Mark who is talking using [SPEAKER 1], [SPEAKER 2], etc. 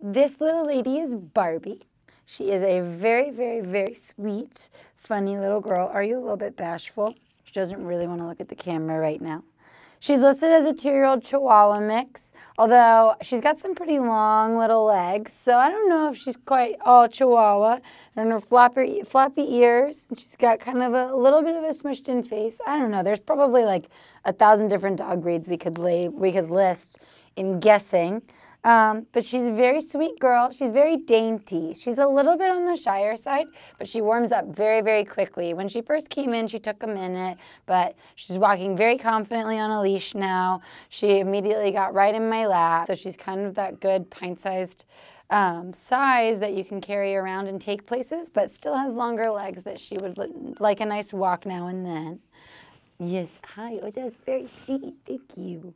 [SPEAKER 1] This little lady is Barbie. She is a very, very, very sweet, funny little girl. Are you a little bit bashful? She doesn't really want to look at the camera right now. She's listed as a two-year-old Chihuahua mix, although she's got some pretty long little legs, so I don't know if she's quite all Chihuahua. And her floppy, floppy ears, and she's got kind of a, a little bit of a smushed-in face. I don't know. There's probably like a thousand different dog breeds we could lay, we could list in guessing. Um, but she's a very sweet girl. She's very dainty. She's a little bit on the shyer side, but she warms up very, very quickly. When she first came in, she took a minute, but she's walking very confidently on a leash now. She immediately got right in my lap. So she's kind of that good pint-sized um, size that you can carry around and take places, but still has longer legs that she would like a nice walk now and then. Yes, hi. Oh, that's very sweet. Thank you.